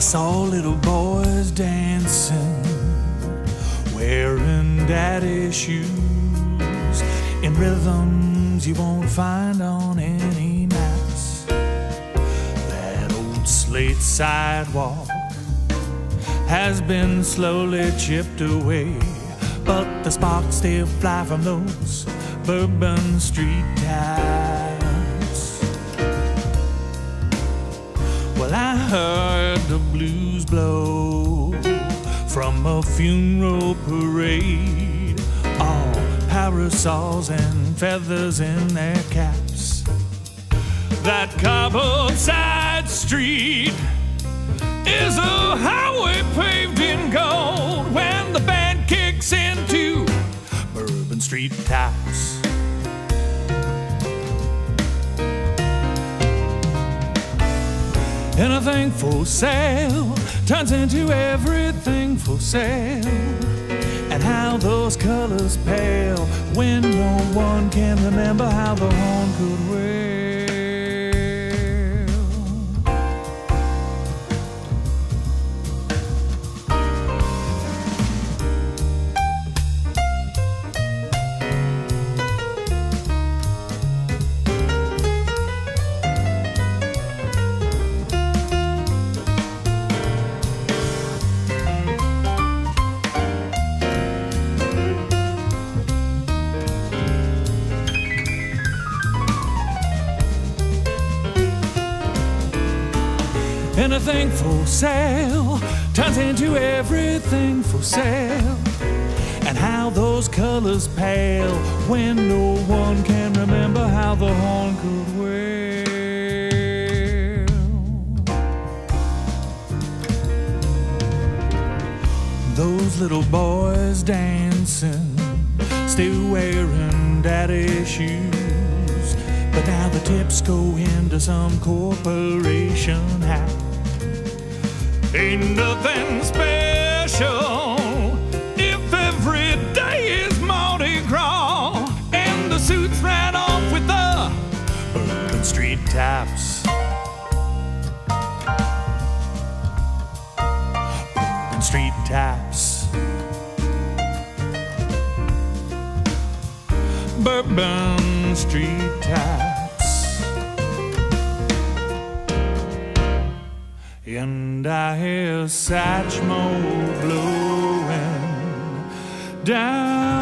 saw little boys dancing, wearing daddy shoes in rhythms you won't find on any maps. That old slate sidewalk has been slowly chipped away, but the sparks still fly from those Bourbon Street taps. Well, I heard blues blow from a funeral parade, all parasols and feathers in their caps. That cobbled side street is a highway paved in gold when the band kicks into Bourbon Street taps. Anything for sale turns into everything for sale. And how those colors pale when no one can remember how the horn could wail. Anything for sale turns into everything for sale. And how those colors pale when no one can remember how the horn could wail. Those little boys dancing, still wearing daddy shoes. But now the tips go into some corporation hat. Ain't nothing special if every day is Mardi Gras and the suits ran off with the Bourbon Street taps. Bourbon Street taps. Bourbon Street taps. And I hear Satchmo blowing down